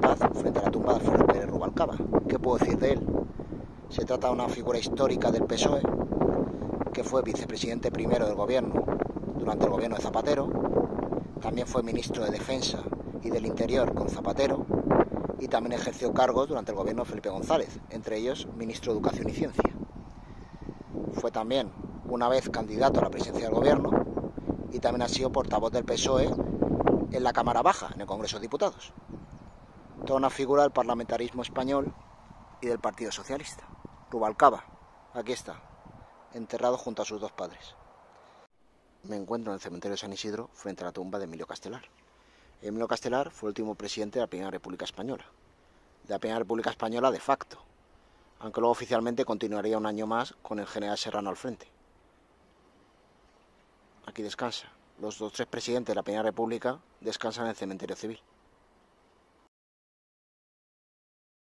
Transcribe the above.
paz frente a la tumba de Alfredo Pérez Rubalcaba. ¿Qué puedo decir de él? Se trata de una figura histórica del PSOE, que fue vicepresidente primero del gobierno durante el gobierno de Zapatero, también fue ministro de Defensa y del Interior con Zapatero, y también ejerció cargos durante el gobierno de Felipe González, entre ellos ministro de Educación y Ciencia. Fue también una vez candidato a la presidencia del gobierno y también ha sido portavoz del PSOE en la Cámara Baja, en el Congreso de Diputados. Toda una figura del parlamentarismo español y del Partido Socialista. Rubalcaba, aquí está, enterrado junto a sus dos padres. Me encuentro en el cementerio de San Isidro frente a la tumba de Emilio Castelar. Emilio Castelar fue el último presidente de la Primera República Española, de la Primera República Española de facto, aunque luego oficialmente continuaría un año más con el general Serrano al frente. Aquí descansa. Los dos tres presidentes de la Primera República descansan en el cementerio civil.